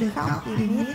你好海绵